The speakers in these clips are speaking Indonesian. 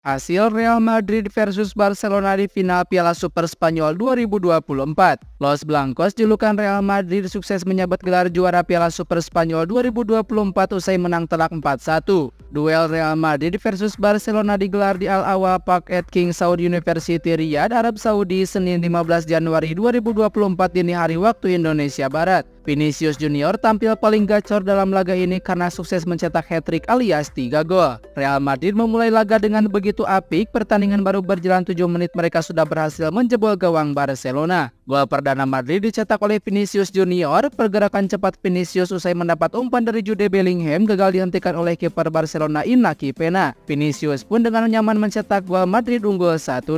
Hasil Real Madrid versus Barcelona di final Piala Super Spanyol 2024. Los Blancos julukan Real Madrid sukses menyabet gelar juara Piala Super Spanyol 2024 usai menang telak 4-1. Duel Real Madrid versus Barcelona digelar di Al Awal Park at King Saud University Riyadh, Arab Saudi, Senin 15 Januari 2024 dini hari waktu Indonesia Barat. Vinicius Junior tampil paling gacor dalam laga ini karena sukses mencetak hat-trick alias 3 gol. Real Madrid memulai laga dengan begitu apik, pertandingan baru berjalan 7 menit mereka sudah berhasil menjebol gawang Barcelona. Gol perdana Madrid dicetak oleh Vinicius Junior, pergerakan cepat Vinicius usai mendapat umpan dari Jude Bellingham gagal dihentikan oleh kiper Barcelona Inaki Pena. Vinicius pun dengan nyaman mencetak gol Madrid unggul 1-0.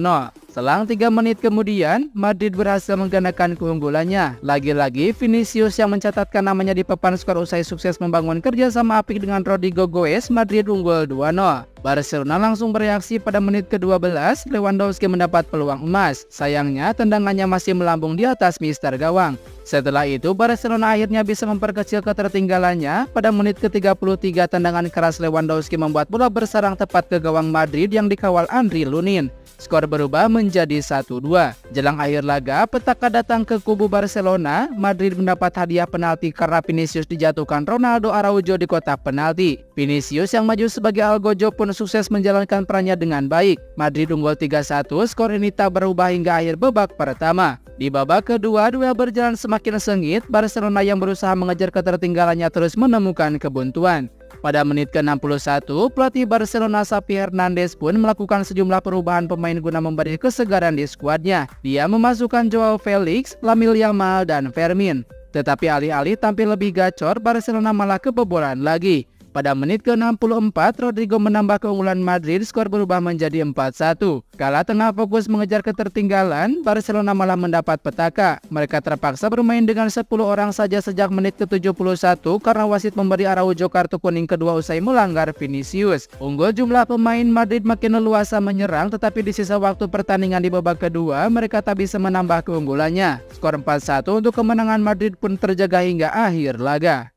Selang 3 menit kemudian, Madrid berhasil menggandakan keunggulannya. Lagi-lagi, Vinicius yang mencatatkan namanya di papan skor usai sukses membangun kerjasama apik dengan Rodrigo Goes, Madrid unggul 2-0. Barcelona langsung bereaksi pada menit ke-12, Lewandowski mendapat peluang emas. Sayangnya, tendangannya masih melambung di atas mister gawang. Setelah itu, Barcelona akhirnya bisa memperkecil ketertinggalannya. Pada menit ke-33, tendangan keras Lewandowski membuat bola bersarang tepat ke gawang Madrid yang dikawal Andri Lunin. Skor berubah menjadi 1-2. Jelang akhir laga, petaka datang ke kubu Barcelona. Madrid mendapat hadiah penalti karena Vinicius dijatuhkan Ronaldo Araujo di kotak penalti. Vinicius yang maju sebagai Algojo pun sukses menjalankan perannya dengan baik. Madrid unggul 3-1, skor ini tak berubah hingga akhir babak pertama. Di babak kedua, duel berjalan semakin sengit, Barcelona yang berusaha mengejar ketertinggalannya terus menemukan kebuntuan. Pada menit ke-61, pelatih Barcelona Xavi Hernandez pun melakukan sejumlah perubahan pemain guna memberi kesegaran di skuadnya. Dia memasukkan Joao Felix, Lamil Yamal, dan Fermin. Tetapi alih-alih tampil lebih gacor, Barcelona malah kebobolan lagi. Pada menit ke-64, Rodrigo menambah keunggulan Madrid, skor berubah menjadi 4-1. Kala tengah fokus mengejar ketertinggalan, Barcelona malah mendapat petaka. Mereka terpaksa bermain dengan 10 orang saja sejak menit ke-71 karena wasit memberi Araujo kartu kuning kedua usai melanggar Vinicius. Unggul jumlah pemain Madrid makin leluasa menyerang, tetapi di sisa waktu pertandingan di babak kedua, mereka tak bisa menambah keunggulannya. Skor 4-1 untuk kemenangan Madrid pun terjaga hingga akhir laga.